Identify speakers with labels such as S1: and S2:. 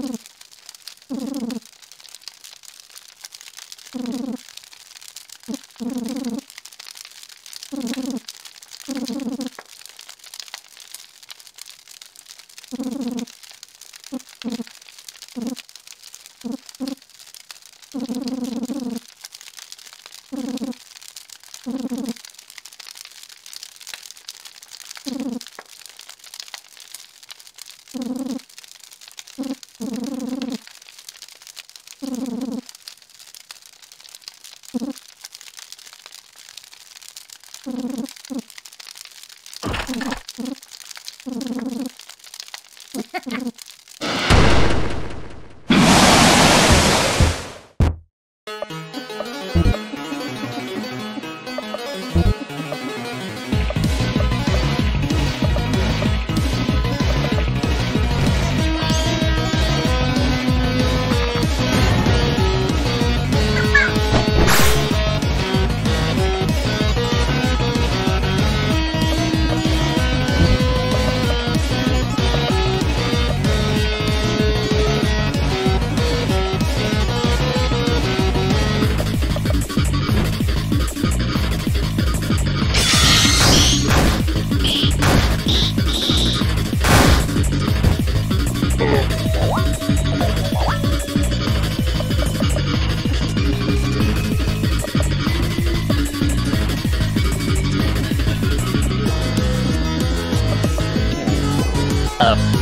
S1: Mm-hmm. Ha ha ha. up.